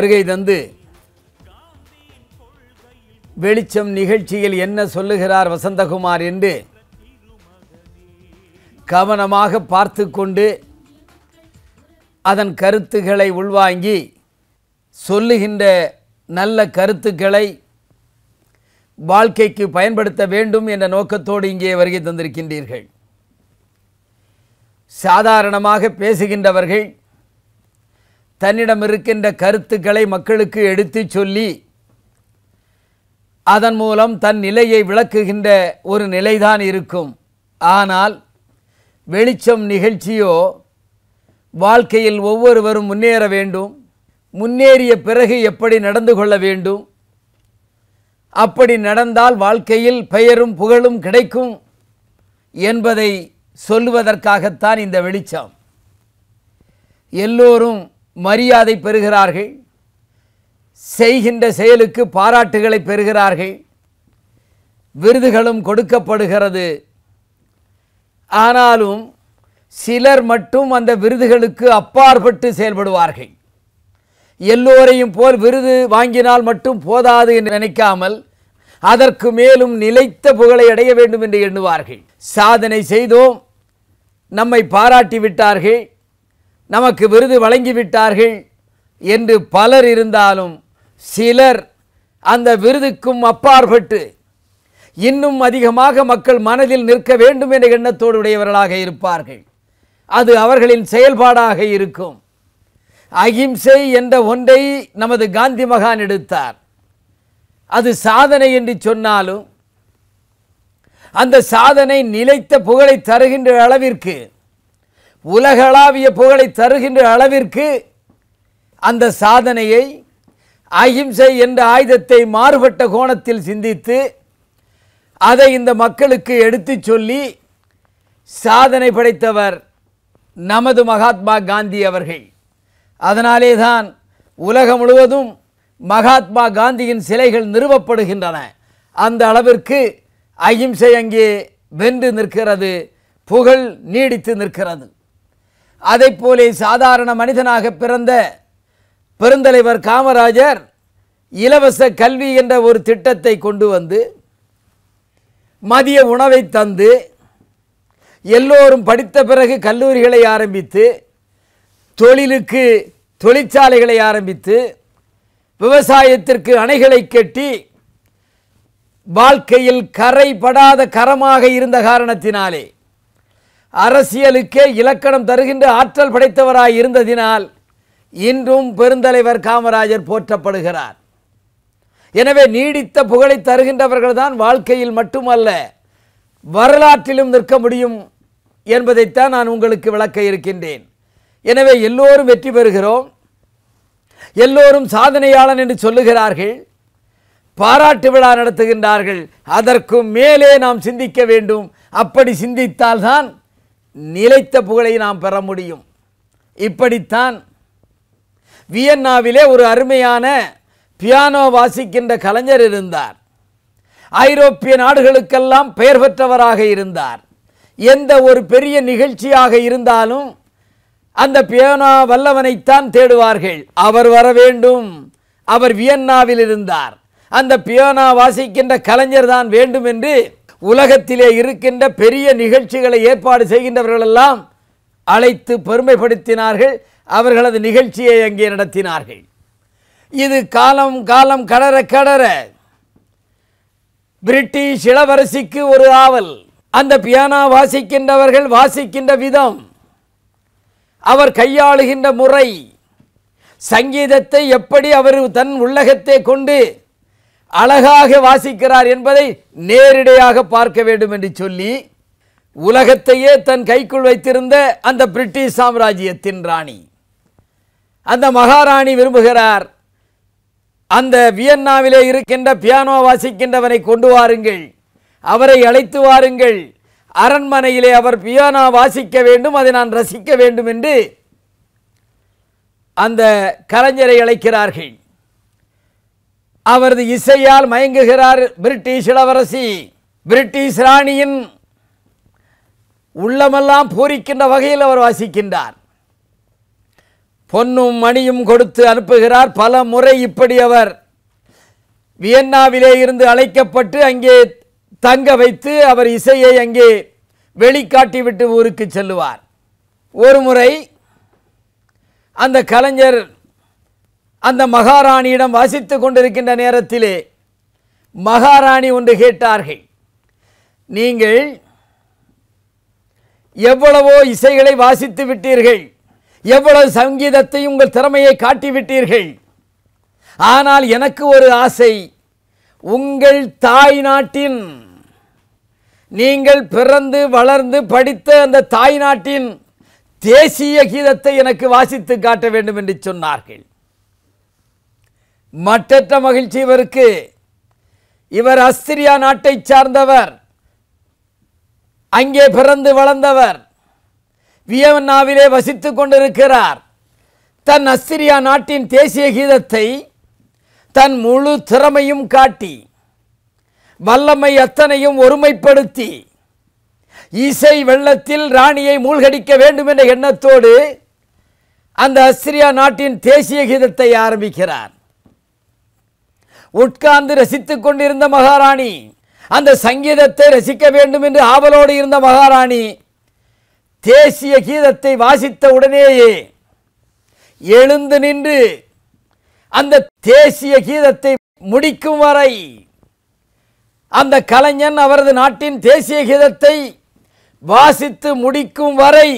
வருகை தந்து வெளிச்சம் நிகழ்ச்சியில் என்ன சொல்லுகிறார் வசந்தகுமார் என்று கவனமாக பார்த்து கொண்டு அதன் கருத்துக்களை உள்வாங்கி சொல்லுகின்ற நல்ல கருத்துக்களை வாழ்க்கைக்கு பயன்படுத்த வேண்டும் என்ற நோக்கத்தோடு இங்கே வருகை தந்திருக்கின்றீர்கள். சாதாரணமாக பேசுகின்றவர்கள் தன்னிடம் இருக்கின்ற கருத்துக்களை மக்களுக்கு எடுத்துச் சொல்லி அதன் மூலம் தன் நிலையை விளக்குகின்ற ஒரு நிலைதான் இருக்கும். ஆனால் வெளிச்சம் நிகழ்ச்சியோ வாழ்க்கையில் ஒவ்வொருவரும் முன்னேற வேண்டும். முன்னேறிய பிறகு எப்படி நடந்து கொள்ள வேண்டும்? அப்படி நடந்தால் வாழ்க்கையில் பெயரும் புகழும் கிடைக்கும் என்பதை சொல்லுவதற்காகத்தான் இந்த வெளிச்சம். எல்லோரும் மரியாதை பெறுகிறார்கள் செய்கின்ற செயலுக்கு பாராட்டுகளை பெறுகிறார்கள் விருதுகளும் கொடுக்கப்படுகிறது. ஆனாலும் சிலர் மட்டும் அந்த விருதுகளுக்கு அப்பாற்பட்டு செயல்படுவார்கள். எல்லோரையும் போல் விருது வாங்கினால் மட்டும் போதாது என்று நினைக்காமல் அதற்கு மேலும் நிலைத்த புகழை அடைய வேண்டும் என்று எண்ணுவார்கள். சாதனை செய்தோம் நம்மை பாராட்டி விட்டார்கள். நமக்கு விருது வழங்கி விட்டார்கள் என்று பலர் இருந்தாலும் சிலர் அந்த விருதுக்கும் அப்பாற்பட்டு இன்னும் அதிகமாக மக்கள் மனதில் நிற்க வேண்டும் என்ற எண்ணத்தோடு உடையவர்களாக இருப்பார்கள். அது அவர்களின் செயல்பாடாக இருக்கும். அகிம்சை என்ற ஒன்றை நமது காந்தி மகான் எடுத்தார். அது சாதனை என்று சொன்னாலும் அந்த சாதனை நிலைத்த புகழை தருகின்ற அளவிற்கு உலகளாவிய புகழை தருகின்ற அளவிற்கு அந்த சாதனையை அகிம்சை என்ற ஆயுதத்தை மாறுபட்ட கோணத்தில் சிந்தித்து அதை இந்த மக்களுக்கு எடுத்துச் சொல்லி சாதனை படைத்தவர் நமது மகாத்மா காந்தி அவர்கள். அதனாலே தான் உலகம் முழுவதும் மகாத்மா காந்தியின் சிலைகள் நிறுவப்படுகின்றன. அந்த அளவிற்கு அகிம்சை அங்கே வென்று நிற்கிறது புகழ் நீடித்து நிற்கிறது. அதைப் போலே சாதாரண மனிதனாக பிறந்த பெருந்தலைவர் காமராஜர் இலவச கல்வி என்ற ஒரு திட்டத்தை கொண்டு வந்து மதிய உணவை தந்து எல்லோரும் படித்த பிறகு கல்லூரிகளை ஆரம்பித்து தொழிலுக்கு தொழிற்சாலைகளை ஆரம்பித்து விவசாயத்திற்கு அணைகளை கட்டி வாழ்க்கையில் கரைபடாத கரமாக இருந்த காரணத்தினாலே அரசியலுக்கே இலக்கணம் தருகின்ற ஆற்றல் படைத்தவராய் இருந்ததினால் இன்றும் பெருந்தலைவர் காமராஜர் போற்றப்படுகிறார். எனவே நீடித்த புகழை தருகின்றவர்கள் தான் வாழ்க்கையில் மட்டுமல்ல வரலாற்றிலும் நிற்க முடியும் என்பதைத்தான் நான் உங்களுக்கு விளக்க இருக்கின்றேன். எனவே எல்லோரும் வெற்றி பெறுகிறோம். எல்லோரும் சாதனையாளன் என்று சொல்லுகிறார்கள். பாராட்டு விழா நடத்துகின்றார்கள். அதற்கும் மேலே நாம் சிந்திக்க வேண்டும். அப்படி சிந்தித்தால்தான் நிலைத்த புகழை நாம் பெற முடியும். இப்படித்தான் வியன்னாவிலே ஒரு அருமையான பியானோ வாசிக்கின்ற கலைஞர் இருந்தார். ஐரோப்பிய நாடுகளுக்கெல்லாம் பெயர் பெற்றவராக இருந்தார். எந்த ஒரு பெரிய நிகழ்ச்சியாக இருந்தாலும் அந்த பியானோ வல்லவனைத்தான் தேடுவார்கள். அவர் வர வேண்டும். அவர் வியன்னாவில் இருந்தார். அந்த பியானோ வாசிக்கின்ற கலைஞர் தான் வேண்டும் என்று உலகத்திலே இருக்கின்ற பெரிய நிகழ்ச்சிகளை ஏற்பாடு செய்கின்றவர்களெல்லாம் அழைத்து பெருமைப்படுத்தினார்கள். அவர்களது நிகழ்ச்சியை அங்கே நடத்தினார்கள். இது காலம் காலம் கடற கடற பிரிட்டிஷ் இளவரசிக்கு ஒரு ஆவல். அந்த பியானா வாசிக்கின்றவர்கள் வாசிக்கின்ற விதம். அவர் கையாளுகின்ற முறை. சங்கீதத்தை எப்படி அவர் தன் உள்ளகத்தை கொண்டு அழகாக வாசிக்கிறார் என்பதை நேரிடையாக பார்க்க வேண்டும் என்று சொல்லி உலகத்தையே தன் கைக்குள் வைத்திருந்த அந்த பிரிட்டிஷ் சாம்ராஜ்யத்தின் ராணி. அந்த மகாராணி விரும்புகிறார் அந்த வியன்னாவிலே இருக்கின்ற பியானோ வாசிக்கின்றவனை கொண்டு வாருங்கள் அவரை அழைத்து வாருங்கள் அரண்மனையிலே அவர் பியானோ வாசிக்க வேண்டும் அதை நான் ரசிக்க வேண்டும் என்று அந்த கலைஞரை அழைக்கிறார்கள். அவரது இசையால் மயங்குகிறார் பிரிட்டிஷ் இளவரசி. பிரிட்டிஷ் ராணியின் உள்ளமெல்லாம் பூரிக்கின்ற வகையில் அவர் வாசிக்கின்றார். பொன்னும் மணியும் கொடுத்து அனுப்புகிறார். பல முறை இப்படி அவர் வியன்னாவிலே இருந்து அழைக்கப்பட்டு அங்கே தங்க வைத்து அவர் இசையை அங்கே வெளிக்காட்டிவிட்டு ஊருக்கு செல்லுவார். ஒரு முறை அந்த கலைஞர் அந்த மகாராணியிடம் வாசித்து கொண்டிருக்கின்ற நேரத்திலே மகாராணி ஒன்று கேட்டார்கள். நீங்கள் எவ்வளவோ இசைகளை வாசித்து விட்டீர்கள். எவ்வளவு சங்கீதத்தை உங்கள் திறமையை காட்டிவிட்டீர்கள் ஆனால் எனக்கு ஒரு ஆசை. உங்கள் தாய் நாட்டின் நீங்கள் பிறந்து வளர்ந்து படித்த அந்த தாய் நாட்டின் தேசிய கீதத்தை எனக்கு வாசித்து காட்ட வேண்டும் என்று சொன்னார்கள். மற்றற்ற மகிழ்ச்சி இவருக்கு. இவர் அஸ்திரியா நாட்டை சார்ந்தவர். அங்கே பிறந்து வளர்ந்தவர். வியன்னாவிலே வசித்து கொண்டிருக்கிறார். தன் அஸ்திரியா நாட்டின் தேசிய கீதத்தை தன் முழு திறமையும் காட்டி வல்லமை அத்தனையும் ஒருமைப்படுத்தி இசை வெள்ளத்தில் ராணியை மூழ்கடிக்க வேண்டும் என்ற எண்ணத்தோடு அந்த அஸ்திரியா நாட்டின் தேசிய கீதத்தை ஆரம்பிக்கிறார். உட்கார்ந்து ரசித்துக் கொண்டிருந்த மகாராணி அந்த சங்கீதத்தை ரசிக்க வேண்டும் என்று ஆவலோடு இருந்த மகாராணி தேசிய கீதத்தை வாசித்த உடனேயே எழுந்து நின்று அந்த தேசிய கீதத்தை முடிக்கும் வரை அந்த கலைஞன் அவரது நாட்டின் தேசிய கீதத்தை வாசித்து முடிக்கும் வரை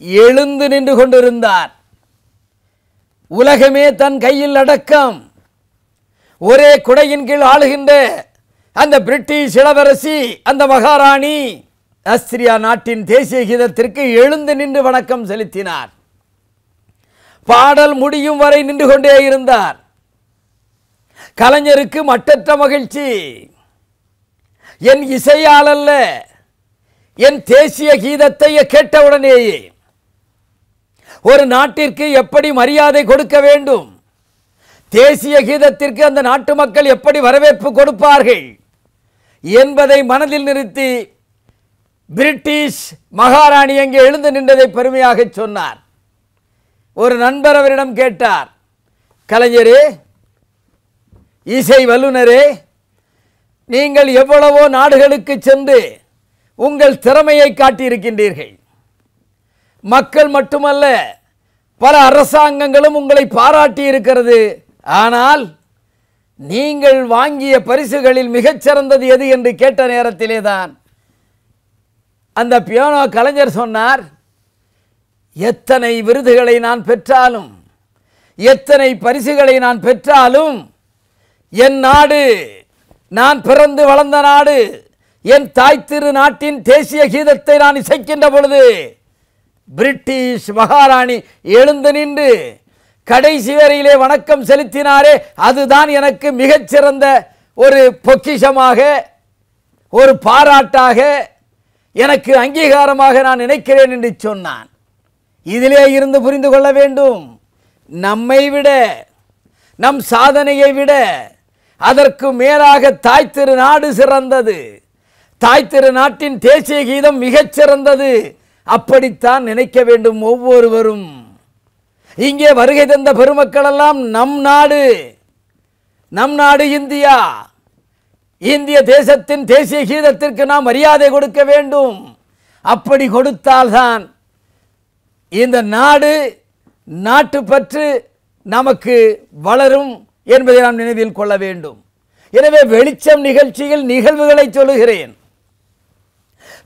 எழுந்து நின்று கொண்டிருந்தார். உலகமே தன் கையில் அடக்கம். ஒரே குடையின் கீழ் ஆளுகின்ற அந்த பிரிட்டிஷ் இளவரசி அந்த மகாராணி ஆஸ்திரியா நாட்டின் தேசிய கீதத்திற்கு எழுந்து நின்று வணக்கம் செலுத்தினார். பாடல் முடியும் வரை நின்று கொண்டே இருந்தார். கலைஞருக்கு மட்டற்ற மகிழ்ச்சி. என் இசையால் அல்ல என் தேசிய கீதத்தை கேட்டவுடனேயே ஒரு நாட்டிற்கு எப்படி மரியாதை கொடுக்க வேண்டும்? தேசிய கீதத்திற்கு அந்த நாட்டு மக்கள் எப்படி வரவேற்பு கொடுப்பார்கள் என்பதை மனதில் நிறுத்தி பிரிட்டிஷ் மகாராணி அங்கே எழுந்து நின்றதை பெருமையாக சொன்னார். ஒரு நண்பர் அவரிடம் கேட்டார் கலைஞரே இசை வல்லுனரே நீங்கள் எவ்வளவோ நாடுகளுக்கு சென்று உங்கள் திறமையை காட்டியிருக்கின்றீர்கள். மக்கள் மட்டுமல்ல பல அரசாங்கங்களும் உங்களை பாராட்டி இருக்கிறது ஆனால் நீங்கள் வாங்கிய பரிசுகளில் மிகச்சிறந்தது எது என்று கேட்ட நேரத்திலே தான் அந்த பியானோ கலைஞர் சொன்னார் எத்தனை விருதுகளை நான் பெற்றாலும் எத்தனை பரிசுகளை நான் பெற்றாலும் என் நாடு நான் பிறந்து வளர்ந்த நாடு என் தாய் திரு நாட்டின் தேசிய கீதத்தை நான் இசைக்கின்ற பொழுது பிரிட்டிஷ் மகாராணி எழுந்து நின்று கடைசி வரையிலே வணக்கம் செலுத்தினாரே அதுதான் எனக்கு மிகச்சிறந்த ஒரு பொக்கிஷமாக ஒரு பாராட்டாக எனக்கு அங்கீகாரமாக நான் நினைக்கிறேன் என்று சொன்னான். இதிலே இருந்து புரிந்து கொள்ள வேண்டும். நம்மை விட நம் சாதனையை விட அதற்கு மேலாக தாய் திரு நாடு சிறந்தது. தாய் திரு நாட்டின் தேசிய கீதம் மிகச்சிறந்தது. அப்படித்தான் நினைக்க வேண்டும் ஒவ்வொருவரும். இங்கே வருகை தந்த பெருமக்கள் எல்லாம் நம் நாடு நம் நாடு இந்தியா. இந்திய தேசத்தின் தேசிய கீதத்திற்கு நாம் மரியாதை கொடுக்க வேண்டும். அப்படி கொடுத்தால்தான் இந்த நாடு நாட்டு பற்று நமக்கு வளரும் என்பதை நாம் நினைவில் கொள்ள வேண்டும். எனவே வெளிச்சம் நிகழ்ச்சியில் நிகழ்வுகளை சொல்லுகிறேன்.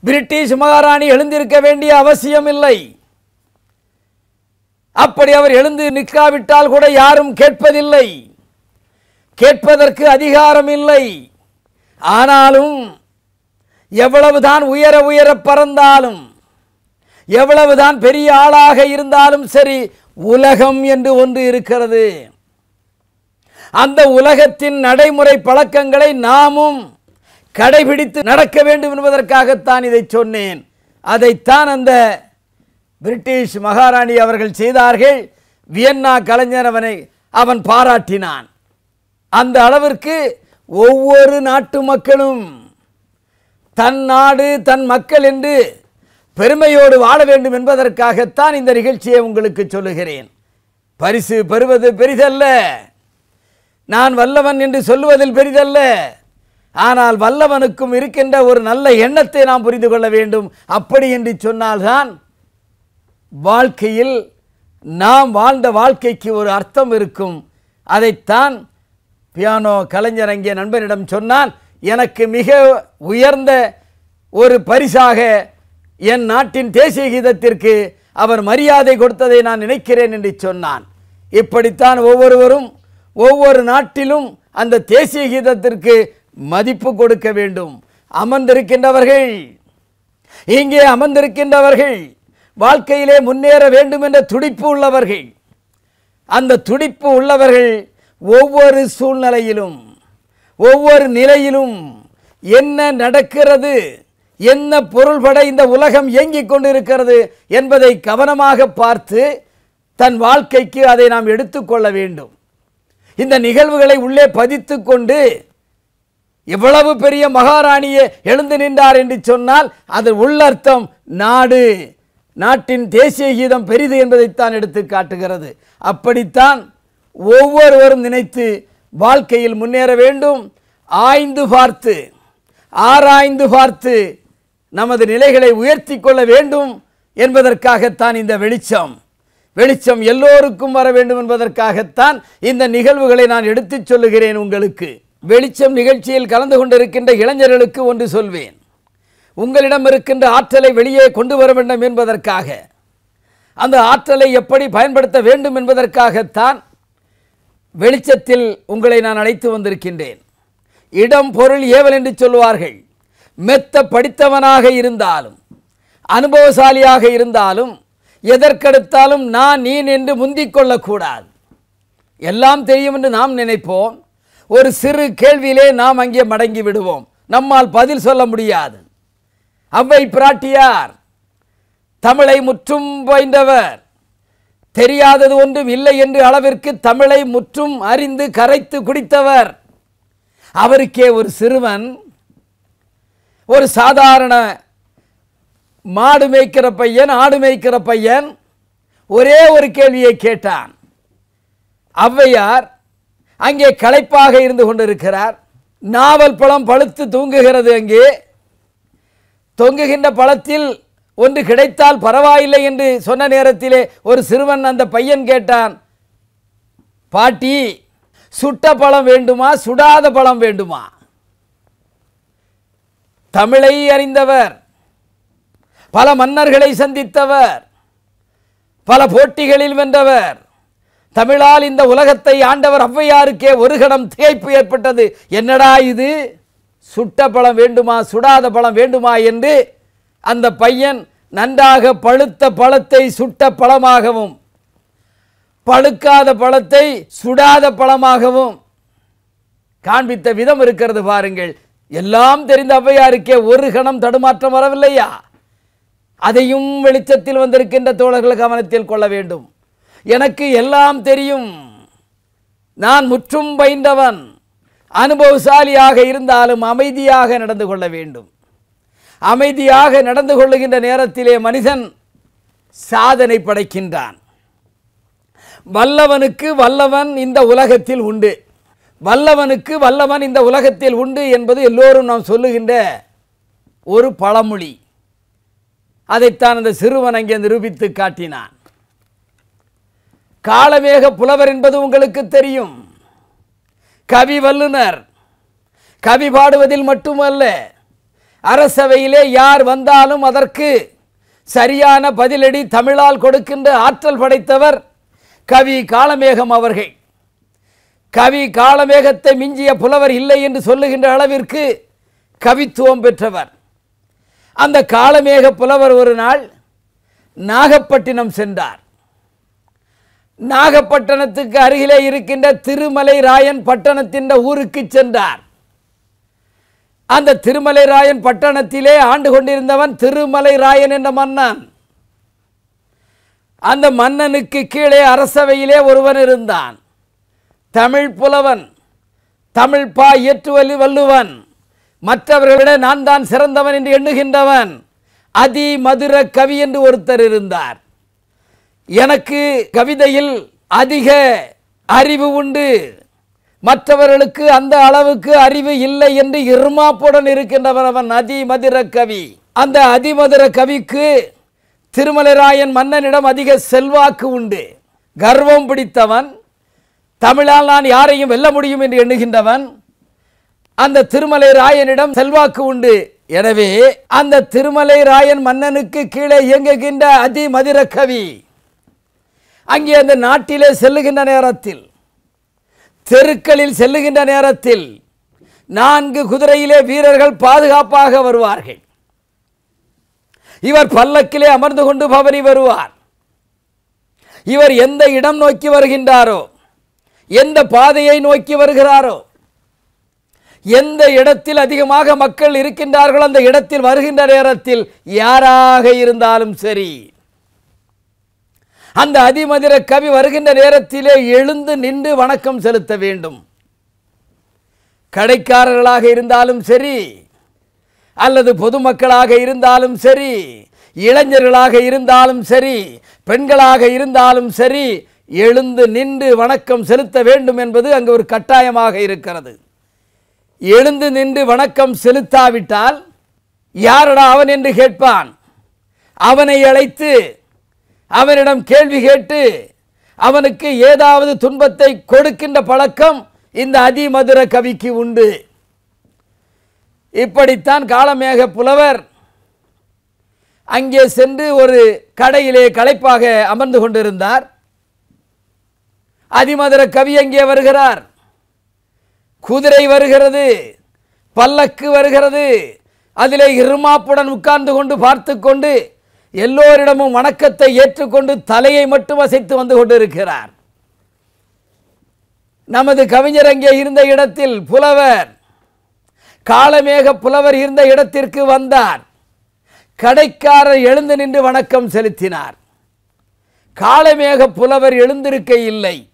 பிரிட்டிஷ் மகாராணி எழுந்திருக்க வேண்டிய அவசியம் இல்லை அப்படி அவர் எழுந்து நிற்காவிட்டால் கூட யாரும் கேட்பதில்லை. கேட்பதற்கு அதிகாரம் இல்லை ஆனாலும் எவ்வளவுதான் உயர உயர பறந்தாலும் எவ்வளவுதான் பெரிய ஆளாக இருந்தாலும் சரி உலகம் என்று ஒன்று இருக்கிறது. அந்த உலகத்தின் நடைமுறை பழக்கங்களை நாமும் கடைபிடித்து நடக்க வேண்டும் என்பதற்காகத்தான் இதை சொன்னேன். அதைத்தான் அந்த பிரிட்டிஷ் மகாராணி அவர்கள் செய்தார்கள். வியன்னா கலைஞர் அவனை அவன் பாராட்டினான். அந்த அளவிற்கு ஒவ்வொரு நாட்டு மக்களும் தன் நாடு தன் மக்கள் என்று பெருமையோடு வாழ வேண்டும் என்பதற்காகத்தான் இந்த நிகழ்ச்சியை உங்களுக்கு சொல்லுகிறேன். பரிசு பெறுவது பெரிதல்ல. நான் வல்லவன் என்று சொல்லுவதில் பெரிதல்ல. ஆனால் வல்லவனுக்கும் இருக்கின்ற ஒரு நல்ல எண்ணத்தை நாம் புரிந்து கொள்ள வேண்டும். அப்படி என்று சொன்னால்தான் வாழ்க்கையில் நாம் வாழ்ந்த வாழ்க்கைக்கு ஒரு அர்த்தம் இருக்கும். அதைத்தான் பியானோ கலைஞர் அங்கே நண்பனிடம் சொன்னான் எனக்கு மிக உயர்ந்த ஒரு பரிசாக என் நாட்டின் தேசிய கீதத்திற்கு அவர் மரியாதை கொடுத்ததை நான் நினைக்கிறேன் என்று சொன்னான். இப்படித்தான் ஒவ்வொருவரும் ஒவ்வொரு நாட்டிலும் அந்த தேசிய கீதத்திற்கு மதிப்பு கொடுக்க வேண்டும். அமர்ந்திருக்கின்றவர்கள் இங்கே அமர்ந்திருக்கின்றவர்கள் வாழ்க்கையிலே முன்னேற வேண்டும் என்ற துடிப்பு உள்ளவர்கள். அந்த துடிப்பு உள்ளவர்கள் ஒவ்வொரு சூழ்நிலையிலும் ஒவ்வொரு நிலையிலும் என்ன நடக்கிறது என்ன பொருள்பட இந்த உலகம் இயங்கிக் கொண்டிருக்கிறது என்பதை கவனமாக பார்த்து தன் வாழ்க்கைக்கு அதை நாம் எடுத்துக்கொள்ள வேண்டும். இந்த நிகழ்வுகளை உள்ளே பதித்து கொண்டு எவ்வளவு பெரிய மகாராணியே எழுந்து நின்றார் என்று சொன்னால் அது உள்ளர்த்தம் நாடு. நாட்டின் தேசிய கீதம் பெரிது என்பதைத்தான் எடுத்து காட்டுகிறது. அப்படித்தான் ஒவ்வொருவரும் நினைத்து வாழ்க்கையில் முன்னேற வேண்டும். ஆய்ந்து பார்த்து ஆராய்ந்து பார்த்து நமது நிலைகளை உயர்த்தி கொள்ள வேண்டும் என்பதற்காகத்தான் இந்த வெளிச்சம். வெளிச்சம் எல்லோருக்கும் வர வேண்டும் என்பதற்காகத்தான் இந்த நிகழ்வுகளை நான் எடுத்துச் சொல்லுகிறேன் உங்களுக்கு. வெளிச்சம் நிகழ்ச்சியில் கலந்து கொண்டிருக்கின்ற இளைஞர்களுக்கு ஒன்று சொல்வேன். உங்களிடம் இருக்கின்ற ஆற்றலை வெளியே கொண்டு வர வேண்டும் என்பதற்காக. அந்த ஆற்றலை எப்படி பயன்படுத்த வேண்டும் என்பதற்காகத்தான் வெளிச்சத்தில் உங்களை நான் அழைத்து வந்திருக்கின்றேன். இடம் பொருள் ஏவல் என்று சொல்வார்கள் மெத்த படித்தவனாக இருந்தாலும் அனுபவசாலியாக இருந்தாலும் எதற்கெடுத்தாலும் நான் நீ என்று முந்திக் கொள்ளக்கூடாது. எல்லாம் தெரியும் என்று நாம் நினைப்போம். ஒரு சிறு கேள்வியிலே நாம் அங்கே மடங்கி விடுவோம். நம்மால் பதில் சொல்ல முடியாது. அவ்வை பிராட்டியார் தமிழை முற்றும் பாய்ந்தவர் தெரியாதது ஒன்றும் இல்லை என்று அளவிற்கு தமிழை முற்றும் அறிந்து கரைத்து குடித்தவர். அவருக்கே ஒரு சிறுவன் ஒரு சாதாரண மாடு மேய்க்கிற பையன் ஆடு மேய்க்கிற பையன் ஒரே ஒரு கேள்வியை கேட்டான். ஔவையார் அங்கே களைப்பாக இருந்து கொண்டிருக்கிறார். நாவல் பழம் பழுத்து தூங்குகிறது அங்கே. தொங்குகின்ற பழத்தில் ஒன்று கிடைத்தால் பரவாயில்லை என்று சொன்ன நேரத்திலே ஒரு சிறுவன் அந்த பையன் கேட்டான் பாட்டி சுட்ட பழம் வேண்டுமா சுடாத பழம் வேண்டுமா? தமிழை அறிந்தவர் பல மன்னர்களை சந்தித்தவர் பல போட்டிகளில் வென்றவர் தமிழால் இந்த உலகத்தை ஆண்டவர் ஔவையாருக்கே ஒரு கணம் திகைப்பு ஏற்பட்டது. என்னடா இது? சுட்ட பழம் வேண்டுமா சுடாத பழம் வேண்டுமா என்று அந்த பையன் நன்றாக பழுத்த பழத்தை சுட்ட பழமாகவும் பழுக்காத பழத்தை சுடாத பழமாகவும் காண்பித்த விதம் இருக்கிறது பாருங்கள். எல்லாம் தெரிந்த ஔவையாருக்கே ஒரு கணம் தடுமாற்றம் வரவில்லையா? அதையும் வெளிச்சத்தில் வந்திருக்கின்ற தோழர்கள் கவனத்தில் கொள்ள வேண்டும். எனக்கு எல்லாம் தெரியும். நான் முற்றும் பயின்றவன். அனுபவசாலியாக இருந்தாலும் அமைதியாக நடந்து கொள்ள வேண்டும். அமைதியாக நடந்து கொள்ளுகின்ற நேரத்திலே மனிதன் சாதனை படைக்கின்றான். வல்லவனுக்கு வல்லவன் இந்த உலகத்தில் உண்டு. வல்லவனுக்கு வல்லவன் இந்த உலகத்தில் உண்டு என்பது எல்லோரும் நாம் சொல்லுகின்ற ஒரு பழமொழி. அதைத்தான் அந்த சிறுவன் அங்கே நிரூபித்து காட்டினான். காலமேக புலவர் என்பது உங்களுக்கு தெரியும். கவி வல்லுனர். கவி பாடுவதில் மட்டுமல்ல அரசவையிலே யார் வந்தாலும் அதற்கு சரியான பதிலடி தமிழால் கொடுக்கின்ற ஆற்றல் படைத்தவர் கவி காலமேகம் அவர்கள். கவி காலமேகத்தை மிஞ்சிய புலவர் இல்லை என்று சொல்லுகின்ற அளவிற்கு கவித்துவம் பெற்றவர். அந்த காலமேக புலவர் ஒரு நாள் நாகப்பட்டினம் சென்றார். நாகப்பட்டினத்துக்கு அருகிலே இருக்கின்ற திருமலை ராயன் பட்டணத்தின் ஊருக்கு சென்றார். அந்த திருமலை ராயன் பட்டணத்திலே ஆண்டு கொண்டிருந்தவன் திருமலை ராயன் என்ற மன்னன். அந்த மன்னனுக்கு கீழே அரசவையிலே ஒருவன் இருந்தான். தமிழ் புலவன் தமிழ் பா இயற்றுவலி வல்லுவன் மற்றவர்களிட நான் தான் சிறந்தவன் என்று எண்ணுகின்றவன். அதி மதுர கவி என்று ஒருத்தர் இருந்தார். எனக்கு கவிதையில் அதிக அறிவு உண்டு. மற்றவர்களுக்கு அந்த அளவுக்கு அறிவு இல்லை என்று இருமாப்புடன் இருக்கின்றவர் அவன் அதிமதுர கவி. அந்த அதிமதுர கவிக்கு திருமலைராயன் மன்னனிடம் அதிக செல்வாக்கு உண்டு. கர்வம் பிடித்தவன் தமிழால் நான் யாரையும் வெல்ல முடியும் என்று எண்ணுகின்றவன் அந்த திருமலை ராயனிடம் செல்வாக்கு உண்டு. எனவே அந்த திருமலை ராயன் மன்னனுக்கு கீழே இயங்குகின்ற அதிமதுர கவி அங்கே அந்த நாட்டிலே செல்லுகின்ற நேரத்தில் தெருக்களில் செல்லுகின்ற நேரத்தில் நான்கு குதிரையிலே வீரர்கள் பாதுகாப்பாக வருவார்கள். இவர் பல்லக்கிலே அமர்ந்து கொண்டு பவனி வருவார். இவர் எந்த இடம் நோக்கி வருகின்றாரோ எந்த பாதையை நோக்கி வருகிறாரோ எந்த இடத்தில் அதிகமாக மக்கள் இருக்கின்றார்களோ அந்த இடத்தில் வருகின்ற நேரத்தில் யாராக இருந்தாலும் சரி அந்த அதிமதுர கவி வருகின்ற நேரத்திலே எழுந்து நின்று வணக்கம் செலுத்த வேண்டும். கடைக்காரர்களாக இருந்தாலும் சரி அல்லது பொதுமக்களாக இருந்தாலும் சரி இளைஞர்களாக இருந்தாலும் சரி பெண்களாக இருந்தாலும் சரி எழுந்து நின்று வணக்கம் செலுத்த வேண்டும் என்பது அங்கு ஒரு கட்டாயமாக இருக்கிறது. எழுந்து நின்று வணக்கம் செலுத்தாவிட்டால் யாரடா அவன் என்று கேட்பான். அவனை அழைத்து அவனிடம் கேள்வி கேட்டு அவனுக்கு ஏதாவது துன்பத்தை கொடுக்கின்ற பழக்கம் இந்த அதிமதுர கவிக்கு உண்டு. இப்படித்தான் காலமேக புலவர் அங்கே சென்று ஒரு கடையிலே களைப்பாக அமர்ந்து கொண்டிருந்தார். அதிமதுர கவி அங்கே வருகிறார்? குதிரை வருகிறது பல்லக்கு வருகிறது அதிலே இருமாப்புடன் உட்கார்ந்து கொண்டு பார்த்து கொண்டு எல்லோரிடமும் வணக்கத்தை ஏற்றுக்கொண்டு தலையை மட்டும் அசைத்து வந்து கொண்டிருக்கிறார். நமது கவிஞர் அங்கே இருந்த இடத்தில் புலவர் காலமேக புலவர் இருந்த இடத்திற்கு வந்தார். கடைக்காரர் எழுந்து நின்று வணக்கம் செலுத்தினார். காலமேக புலவர் எழுந்திருக்க இல்லை.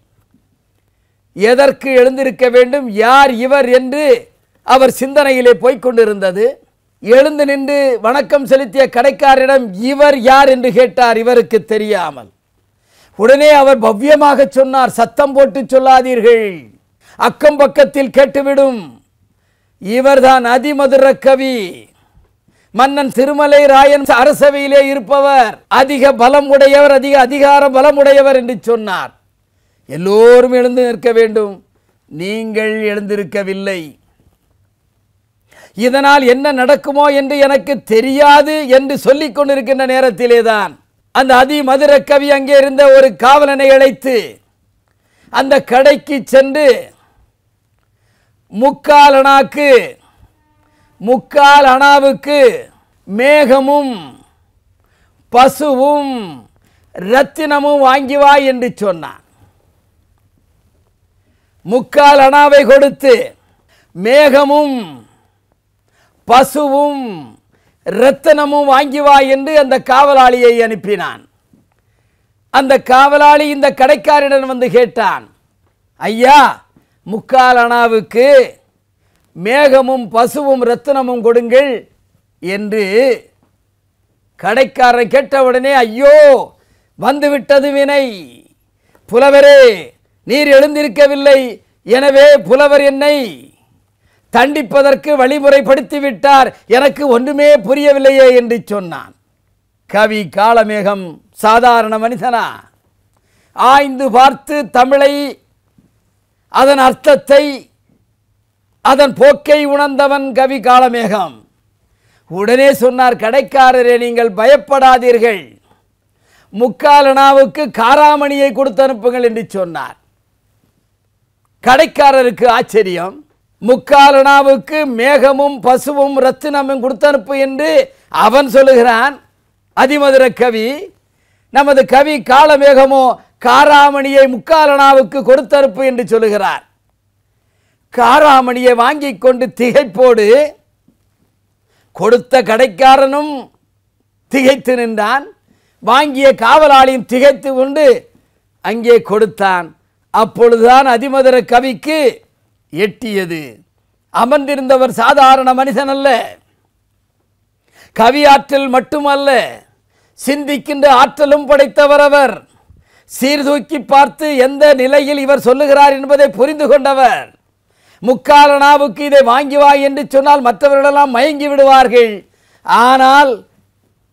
எதற்கு எழுந்திருக்க வேண்டும்? யார் இவர் என்று அவர் சிந்தனையிலே போய்க் கொண்டிருந்தது. எழுந்து நின்று வணக்கம் செலுத்திய கடைக்காரரிடம் இவர் யார் என்று கேட்டார் இவருக்கு தெரியாமல். உடனே அவர் பவ்யமாக சொன்னார் சத்தம் போட்டு சொல்லாதீர்கள். அக்கம் பக்கத்தில் கேட்டுவிடும். இவர்தான் அதிமதுர கவி. மன்னன் திருமலை ராயன் அரசவையிலே இருப்பவர். அதிக பலம் உடையவர் அதிக அதிகார பலம் உடையவர் என்று சொன்னார். எல்லோரும் எழுந்து நிற்க வேண்டும். நீங்கள் எழுந்திருக்கவில்லை. இதனால் என்ன நடக்குமோ என்று எனக்கு தெரியாது என்று சொல்லிக் கொண்டிருக்கின்ற நேரத்திலே தான் அந்த அதிமதுர கவி அங்கே இருந்த ஒரு காவலனை அழைத்து அந்த கடைக்கு சென்று முக்கால் அணாக்கு முக்கால் அணாவுக்கு மேகமும் பசுவும் ரத்தினமும் வாங்கி வா என்று சொன்னான். முக்கால் அணாவை கொடுத்து மேகமும் பசுவும் இரத்தனமும் வாங்கி வா என்று அந்த காவலாளியை அனுப்பினான். அந்த காவலாளி இந்த கடைக்காரரிடம் வந்து கேட்டான் ஐயா முக்கால் அணாவுக்கு மேகமும் பசுவும் ரத்தினமும் கொடுங்கள் என்று கடைக்காரன் கேட்டவுடனே ஐயோ வந்துவிட்டது வினை. புலவரே நீர் எழுந்திருக்கவில்லை. எனவே புலவர் என்னை தண்டிப்பதற்கு வழிமுறைப்படுத்தி விட்டார். எனக்கு ஒன்றுமே புரியவில்லையே என்று சொன்னான். கவி காலமேகம் சாதாரண மனிதனா. ஆய்ந்து பார்த்து தமிழை அதன் அர்த்தத்தை அதன் போக்கை உணர்ந்தவன் கவி காலமேகம். உடனே சொன்னார் கடைக்காரரே நீங்கள் பயப்படாதீர்கள். முக்காலனாவுக்கு காராமணியை கொடுத்து அனுப்புங்கள் என்று சொன்னார். கடைக்காரருக்கு ஆச்சரியம். முக்காலனாவுக்கு மேகமும் பசுவும் ரத்தினமும் கொடுத்தனுப்பு என்று அவன் சொல்லுகிறான். அதிமதுர கவி நமது கவி காலமேகமோ காராமணியை முக்காலனாவுக்கு கொடுத்தனுப்பு என்று சொல்லுகிறார். காராமணியை வாங்கி கொண்டு திகைப்போடு கொடுத்த கடைக்காரனும் திகைத்து நின்றான். வாங்கிய காவலாளியும் திகைத்து கொண்டு அங்கே கொடுத்தான். அப்பொழுதுதான் அதிமதுர கவிக்கு எட்டியது. அமர்ந்திருந்தவர் சாதாரண மனிதன் அல்ல கவி ஆற்றல் மட்டுமல்ல. சிந்திக்கின்ற ஆற்றலும் படைத்தவர் அவர். சீர்தூக்கி பார்த்து எந்த நிலையில் இவர் சொல்லுகிறார் என்பதை புரிந்து கொண்டவர். முக்காலனாவுக்கு இதை வாங்கி வா என்று சொன்னால் மற்றவர்களெல்லாம் மயங்கி விடுவார்கள். ஆனால்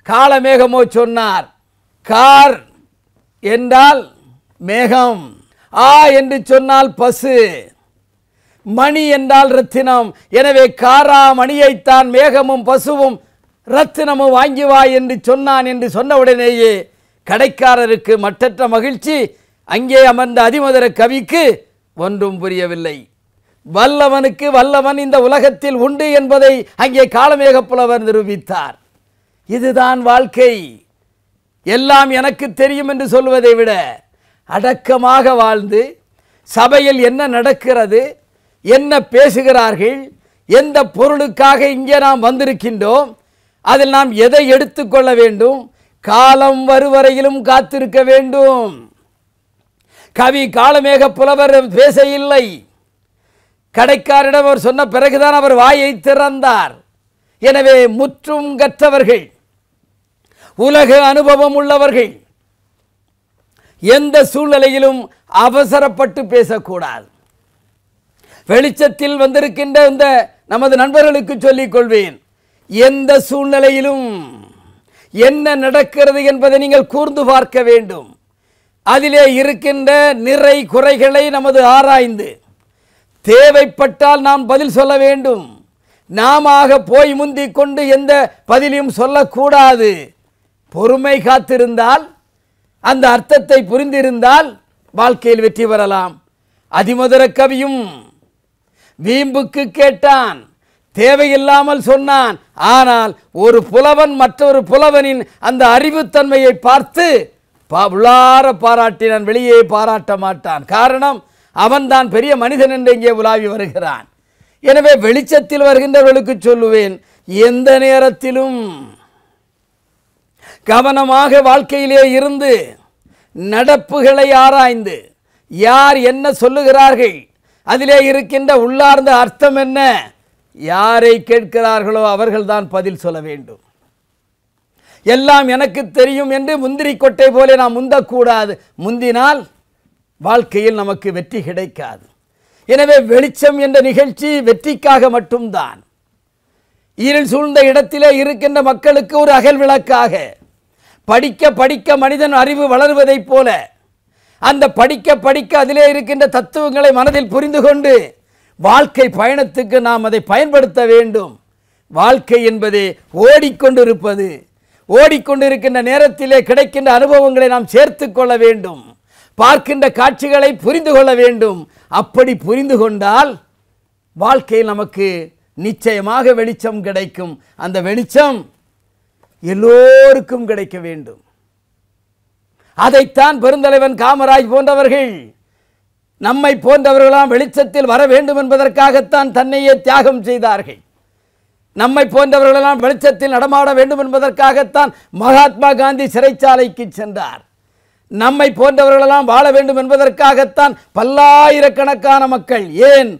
காலமேகமோ சொன்னார் கார் என்றால் மேகம் ஆ என்று சொன்னால் பசு. மணி என்றால் ரத்தினம். எனவே காரா மணியைத்தான் மேகமும் பசுவும் ரத்தினமும் வாங்கி வா என்று சொன்னான் என்று சொன்னவுடனேயே கடைக்காரருக்கு மற்றற்ற மகிழ்ச்சி. அங்கே அமர்ந்த அதிமதுர கவிக்கு ஒன்றும் புரியவில்லை. வல்லவனுக்கு வல்லவன் இந்த உலகத்தில் உண்டு என்பதை அங்கே காலமேக புலவர் நிரூபித்தார். இதுதான் வாழ்க்கை. எல்லாம் எனக்கு தெரியும் என்று சொல்வதை விட அடக்கமாக வாழ்ந்து சபையில் என்ன நடக்கிறது? என்ன பேசுகிறார்கள்? எந்த பொருளுக்காக இங்கே நாம் வந்திருக்கின்றோம்? அதில் நாம் எதை எடுத்துக்கொள்ள வேண்டும்? காலம் வருவரையிலும் காத்திருக்க வேண்டும். கவி காலமேக புலவர் பேச இல்லை. கடைக்காரிடம் அவர் சொன்ன பிறகுதான் அவர் வாயை திறந்தார். எனவே முற்றும் கற்றவர்கள் உலக அனுபவம் உள்ளவர்கள் எந்த சூழ்நிலையிலும் அவசரப்பட்டு பேசக்கூடாது. வெளிச்சத்தில் வந்திருக்கின்ற இந்த நமது நண்பர்களுக்கு சொல்லிக் கொள்வேன். எந்த சூழ்நிலையிலும் என்ன நடக்கிறது என்பதை நீங்கள் கூர்ந்து பார்க்க வேண்டும். அதிலே இருக்கின்ற நிறை குறைகளை நமது ஆராய்ந்து. தேவைப்பட்டால் நாம் பதில் சொல்ல வேண்டும். நாம போய் முந்திக் கொண்டு எந்த பதிலையும் சொல்லக்கூடாது. பொறுமை காத்திருந்தால் அந்த அர்த்தத்தை புரிந்திருந்தால் வாழ்க்கையில் வெற்றி பெறலாம். அதிமதுர கவியும் வீம்புக்கு கேட்டான். தேவையில்லாமல் சொன்னான். ஆனால் ஒரு புலவன் மற்றொரு புலவனின் அந்த அறிவுத்தன்மையை பார்த்து பா- உள்ளார பாராட்டினான் வெளியே பாராட்ட மாட்டான். காரணம் அவன்தான் பெரிய மனிதன் என்று இங்கே உலாவி வருகிறான். எனவே வெளிச்சத்தில் வருகின்றவர்களுக்கு சொல்லுவேன் எந்த நேரத்திலும் கவனமாக வாழ்க்கையிலே இருந்து நடப்புகளை ஆராய்ந்து யார் என்ன சொல்லுகிறார்கள் அதிலே இருக்கின்ற உள்ளார்ந்த அர்த்தம் என்ன? யாரை கேட்கிறார்களோ அவர்கள்தான் பதில் சொல்ல வேண்டும். எல்லாம் எனக்கு தெரியும் என்று முந்திரி கொட்டை போல நாம் முந்தக்கூடாது. முந்தினால் வாழ்க்கையில் நமக்கு வெற்றி கிடைக்காது. எனவே வெளிச்சம் என்ற நிகழ்ச்சி வெற்றிக்காக மட்டும்தான். இருள் சூழ்ந்த இடத்திலே இருக்கின்ற மக்களுக்கு ஒரு அகல் விளக்காக. படிக்க படிக்க மனிதன் அறிவு வளருவதைப் போல அந்த படிக்க படிக்க அதிலே இருக்கின்ற தத்துவங்களை மனதில் புரிந்து கொண்டு வாழ்க்கை பயணத்துக்கு நாம் அதை பயன்படுத்த வேண்டும். வாழ்க்கை என்பது ஓடிக்கொண்டிருப்பது. ஓடிக்கொண்டிருக்கின்ற நேரத்திலே கிடைக்கின்ற அனுபவங்களை நாம் சேர்த்து கொள்ள வேண்டும். பார்க்கின்ற காட்சிகளை புரிந்து கொள்ள வேண்டும். அப்படி புரிந்து கொண்டால் வாழ்க்கையில் நமக்கு நிச்சயமாக வெளிச்சம் கிடைக்கும். அந்த வெளிச்சம் எல்லோருக்கும் கிடைக்க வேண்டும். அதைத்தான் பெருந்தலைவன் காமராஜ் போன்றவர்கள் நம்மை போன்றவர்களாம் வெளிச்சத்தில் வர வேண்டும் என்பதற்காகத்தான் தன்னையே தியாகம் செய்தார்கள். நம்மை போன்றவர்களெல்லாம் வெளிச்சத்தில் நடமாட வேண்டும் என்பதற்காகத்தான் மகாத்மா காந்தி சிறைச்சாலைக்கு சென்றார். நம்மை போன்றவர்களெல்லாம் வாழ வேண்டும் என்பதற்காகத்தான் பல்லாயிரக்கணக்கான மக்கள் ஏன்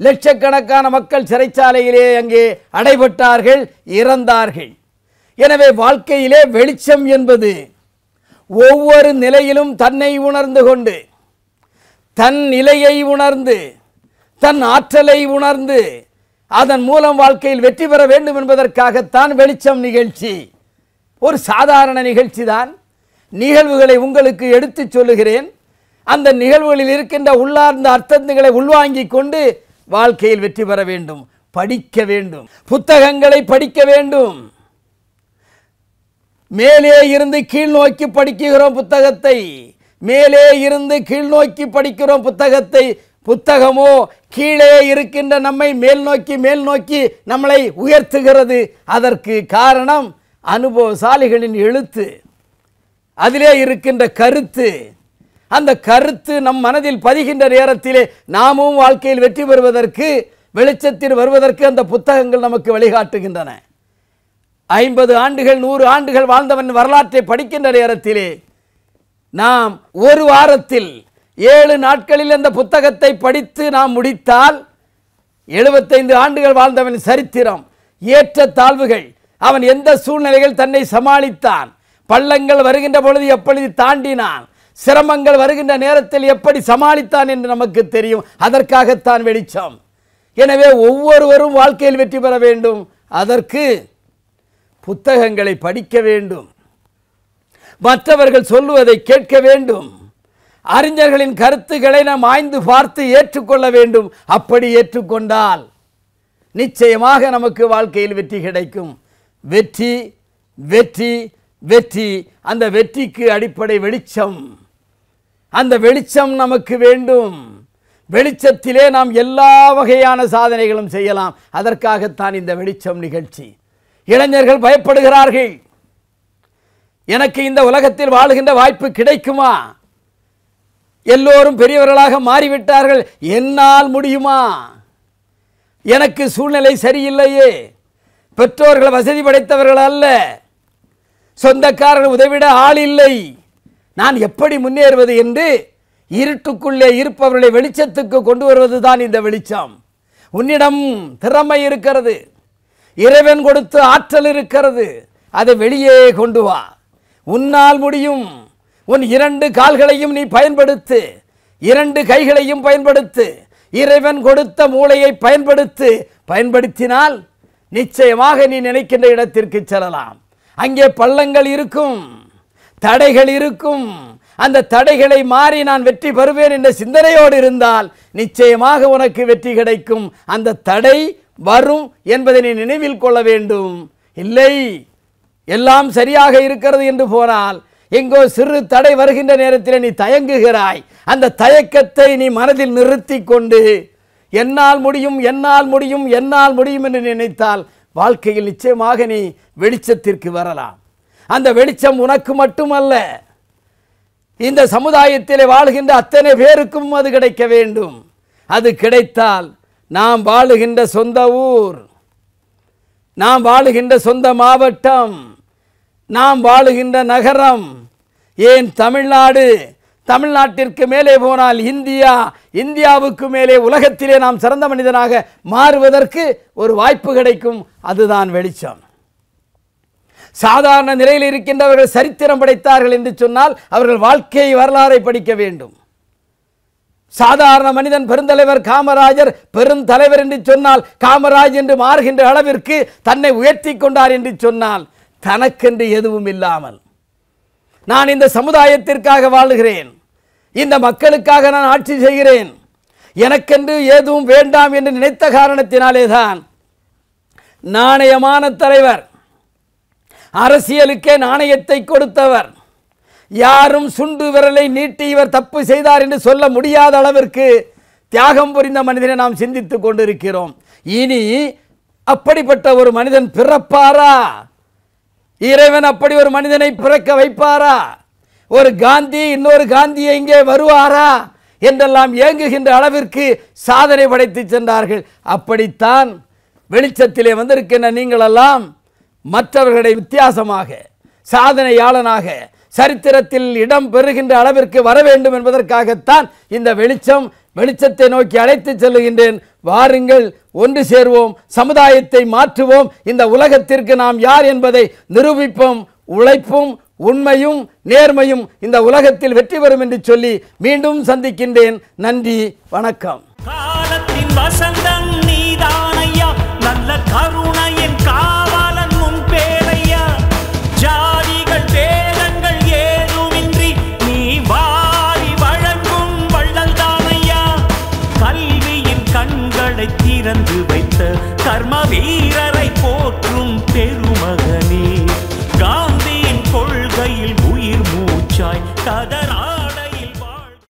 லட்சக்கணக்கான மக்கள் சிறைச்சாலையிலே அங்கே அடைபட்டார்கள் இறந்தார்கள். எனவே வாழ்க்கையிலே வெளிச்சம் என்பது ஒவ்வொரு நிலையிலும் தன்னை உணர்ந்து கொண்டு தன் நிலையை உணர்ந்து தன் ஆற்றலை உணர்ந்து அதன் மூலம் வாழ்க்கையில் வெற்றி பெற வேண்டும் என்பதற்காகத்தான் வெளிச்சம் நிகழ்ச்சி. ஒரு சாதாரண நிகழ்ச்சி தான் நிகழ்வுகளை உங்களுக்கு எடுத்துச் சொல்லுகிறேன். அந்த நிகழ்வுகளில் இருக்கின்ற உள்ளார்ந்த அர்த்தங்களை உள்வாங்கிக் கொண்டு வாழ்க்கையில் வெற்றி பெற வேண்டும் படிக்க வேண்டும். புத்தகங்களை படிக்க வேண்டும். மேலே இருந்து கீழ் நோக்கி படிக்கிறோம் புத்தகத்தை. மேலே இருந்து கீழ் நோக்கி படிக்கிறோம் புத்தகத்தை. புத்தகமோ கீழே இருக்கின்ற நம்மை மேல் நோக்கி மேல் நோக்கி நம்மளை உயர்த்துகிறது. அதற்கு காரணம் அனுபவசாலிகளின் எழுத்து. அதிலே இருக்கின்ற கருத்து. அந்த கருத்து நம் மனதில் பதிகின்ற நேரத்திலே நாமும் வாழ்க்கையில் வெற்றி பெறுவதற்கு வெளிச்சத்தில் வருவதற்கு அந்த புத்தகங்கள் நமக்கு வழிகாட்டுகின்றன. ஐம்பது ஆண்டுகள் நூறு ஆண்டுகள் வாழ்ந்தவன் வரலாற்றை படிக்கின்ற நேரத்திலே நாம் ஒரு வாரத்தில் ஏழு நாட்களில் அந்த புத்தகத்தை படித்து நாம் முடித்தால் எழுபத்தைந்து ஆண்டுகள் வாழ்ந்தவன் சரித்திரம் ஏற்ற தாழ்வுகள் அவன் எந்த சூழ்நிலைகள் தன்னை சமாளித்தான் பள்ளங்கள் வருகின்ற பொழுது எப்படி தாண்டினான் சிரமங்கள் வருகின்ற நேரத்தில் எப்படி சமாளித்தான் என்று நமக்கு தெரியும். அதற்காகத்தான் வெளிச்சம். எனவே ஒவ்வொருவரும் வாழ்க்கையில் வெற்றி பெற வேண்டும். அதற்கு புத்தகங்களை படிக்க வேண்டும். மற்றவர்கள் சொல்லுவதை கேட்க வேண்டும். அறிஞர்களின் கருத்துக்களை நாம் ஆய்ந்து பார்த்து ஏற்றுக்கொள்ள வேண்டும். அப்படி ஏற்றுக்கொண்டால் நிச்சயமாக நமக்கு வாழ்க்கையில் வெற்றி கிடைக்கும். வெற்றி வெற்றி வெற்றி. அந்த வெற்றிக்கு அடிப்படை வெளிச்சம். அந்த வெளிச்சம் நமக்கு வேண்டும். வெளிச்சத்திலே நாம் எல்லா வகையான சாதனைகளும் செய்யலாம். அதற்காகத்தான் இந்த வெளிச்சம் நிகழ்ச்சி. இளைஞர்கள் பயப்படுகிறார்கள். எனக்கு இந்த உலகத்தில் வாழுகின்ற வாய்ப்பு கிடைக்குமா? எல்லோரும் பெரியவர்களாக மாறிவிட்டார்கள். என்னால் முடியுமா? எனக்கு சூழ்நிலை சரியில்லையே. பெற்றோர்கள் வசதி படைத்தவர்கள் அல்ல. சொந்தக்காரர்கள் உதவிட ஆள் இல்லை. நான் எப்படி முன்னேறுவது என்று இருட்டுக்குள்ளே இருப்பவர்களை வெளிச்சத்துக்கு கொண்டு வருவதுதான் இந்த வெளிச்சம். உன்னிடம் திறமை இருக்கிறது. இறைவன் கொடுத்த ஆற்றல் இருக்கிறது. அதை வெளியே கொண்டு வா. உன்னால் முடியும். உன் இரண்டு கால்களையும் நீ பயன்படுத்து. இரண்டு கைகளையும் பயன்படுத்து. இறைவன் கொடுத்த மூளையை பயன்படுத்து. பயன்படுத்தினால் நிச்சயமாக நீ நினைக்கின்ற இடத்திற்கு செல்லலாம். அங்கே பள்ளங்கள் இருக்கும். தடைகள் இருக்கும். அந்த தடைகளை மாறி நான் வெற்றி பெறுவேன் என்ற சிந்தனையோடு இருந்தால் நிச்சயமாக உனக்கு வெற்றி கிடைக்கும். அந்த தடை வரும் என்பதை நீ நினைவில் கொள்ள வேண்டும். இல்லை எல்லாம் சரியாக இருக்கிறது என்று போனால் எங்கோ சிறு தடை வருகின்ற நேரத்தில் நீ தயங்குகிறாய். அந்த தயக்கத்தை நீ மனதில் நிறுத்தி கொண்டு என்னால் முடியும் என்னால் முடியும் என்னால் முடியும் என்று நினைத்தால் வாழ்க்கையில் நிச்சயமாக நீ வெளிச்சத்திற்கு வரலாம். அந்த வெளிச்சம் உனக்கு மட்டுமல்ல இந்த சமுதாயத்தில் வாழ்கின்ற அத்தனை பேருக்கும் அது கிடைக்க வேண்டும். அது கிடைத்தால் நாம் வாழுகின்ற சொந்த ஊர். நாம் வாழுகின்ற சொந்த மாவட்டம். நாம் வாழுகின்ற நகரம். ஏன் தமிழ்நாடு? தமிழ்நாட்டிற்கு மேலே போனால் இந்தியா இந்தியாவுக்கு மேலே உலகத்திலே நாம் சிறந்த மனிதனாக மாறுவதற்கு ஒரு வாய்ப்பு கிடைக்கும். அதுதான் வெளிச்சம். சாதாரண நிலையில் இருக்கின்றவர்கள் சரித்திரம் படைத்தார்கள் என்று சொன்னால் அவர்கள் வாழ்க்கை வரலாறை படிக்க வேண்டும். சாதாரண மனிதன் பெருந்தலைவர் காமராஜர் பெருந்தலைவர் என்று சொன்னால் காமராஜ் என்று மாறுகின்ற அளவிற்கு தன்னை உயர்த்தி கொண்டார் என்று சொன்னால் தனக்கென்று எதுவும் இல்லாமல். நான் இந்த சமுதாயத்திற்காக வாழுகிறேன். இந்த மக்களுக்காக நான் ஆட்சி செய்கிறேன். எனக்கென்று எதுவும் வேண்டாம் என்று நினைத்த காரணத்தினாலே தான் நாணயமான தலைவர் அரசியலுக்கே நாணயத்தை கொடுத்தவர் யாரும் சுண்டு விரலை நீட்டி இவர் தப்பு செய்தார் என்று சொல்ல முடியாத அளவிற்கு தியாகம் புரிந்த மனிதனை நாம் சிந்தித்து கொண்டிருக்கிறோம். இனி அப்படிப்பட்ட ஒரு மனிதன் பிறப்பாரா? இறைவன் அப்படி ஒரு மனிதனை பிறக்க வைப்பாரா? ஒரு காந்தி இன்னொரு காந்தியை இங்கே வருவாரா? என்றெல்லாம் ஏங்குகின்ற அளவிற்கு சாதனை படைத்து சென்றார்கள். அப்படித்தான் வெளிச்சத்திலே வந்திருக்கின்ற நீங்களெல்லாம் மற்றவர்களை வித்தியாசமாக சாதனையாளனாக சரித்திரத்தில் இடம் பெறுகின்ற அளவிற்கு வர வேண்டும் என்பதற்காகத்தான் இந்த வெளிச்சம் வெளிச்சத்தை நோக்கி அழைத்து செல்லுகின்றேன். வாருங்கள் ஒன்று சேர்வோம் சமுதாயத்தை மாற்றுவோம். இந்த உலகத்திற்கு நாம் யார் என்பதை நிரூபிப்போம் உழைப்பும் உண்மையும் நேர்மையும் இந்த உலகத்தில் வெற்றி பெறும் என்று சொல்லி மீண்டும் சந்திக்கின்றேன். நன்றி வணக்கம். காலத்தின் வசந்தம் நீதானையா நல்ல கருணையின் Sada